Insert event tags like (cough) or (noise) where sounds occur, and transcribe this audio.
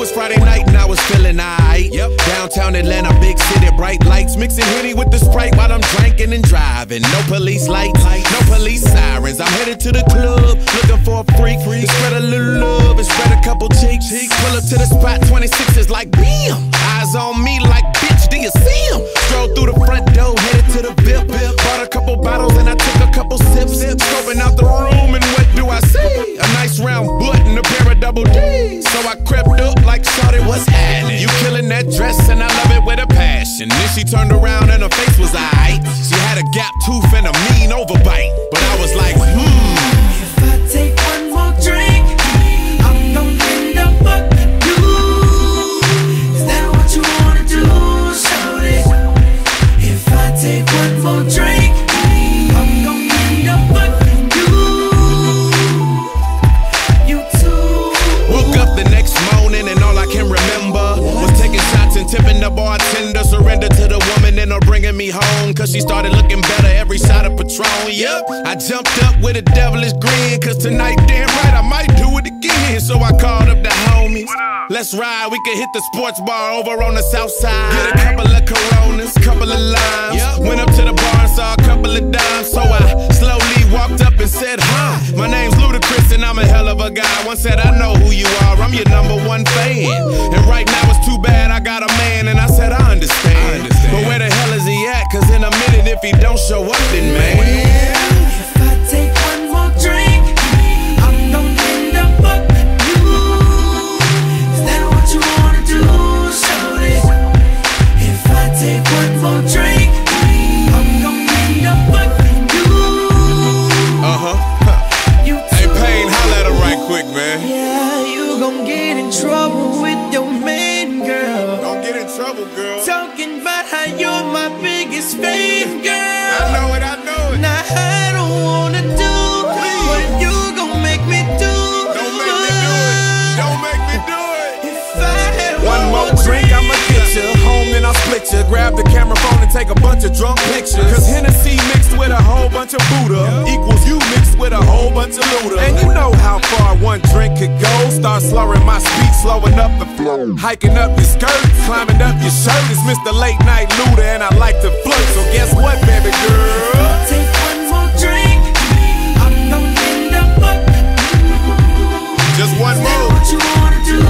was Friday night and I was feeling alright. Yep. Downtown Atlanta, big city, bright lights. Mixing Henny with the Sprite while I'm drinking and driving. No police lights, no police sirens. I'm headed to the club, looking for a freak. To spread a little love and spread a couple cheeks. Pull up to the spot, 26 is like bam. A passion. Then she turned around and her face was aight. She had a gap tooth and a mean overbite. But I was like, she started looking better every side of Patron. Yep, I jumped up with a devilish grin. Cause tonight, damn right, I might do it again. So I called up the homies. Let's ride, we could hit the sports bar over on the south side. Get a couple of coronas, couple of limes. Went up to the bar and saw a couple of dimes. So I slowly walked up and said, Hi, my name's Ludacris and I'm a hell of a guy. One said, I know who you are, I'm your number one fan. And right now it's too bad I got a man, and I said, I understand. But where the hell is he if he don't show up, then man. If I take one more drink, I'm gonna end up fucking you. Is that what you wanna do, shorty? If I take one more drink, I'm gonna end up fucking you. Uh huh. You (laughs) Hey. Pain, holla at her right quick, man. Yeah, you gon' get in trouble with your man, girl. Don't get in trouble, girl. Talking about how you're my biggest fan, girl. I know it, I know it. Now I don't wanna do what you gon' make me do. Don't make me do it. Don't make me do it. If I had One more drink, I'ma get you. Home, then I'll split you. Grab the camera phone and take a bunch of drunk pictures. Cause Hennessy mixed with a whole bunch of Buddha equals you mixed with a whole bunch of Luda. And you know how far one drink could go slurring my speech, slowing up the flow. Hiking up your skirt, climbing up your shirt. It's Mr. Late Night Luda, and I like to flirt. So guess what, baby girl? Take one more drink. I'm gonna end up Just one more. What you wanna do?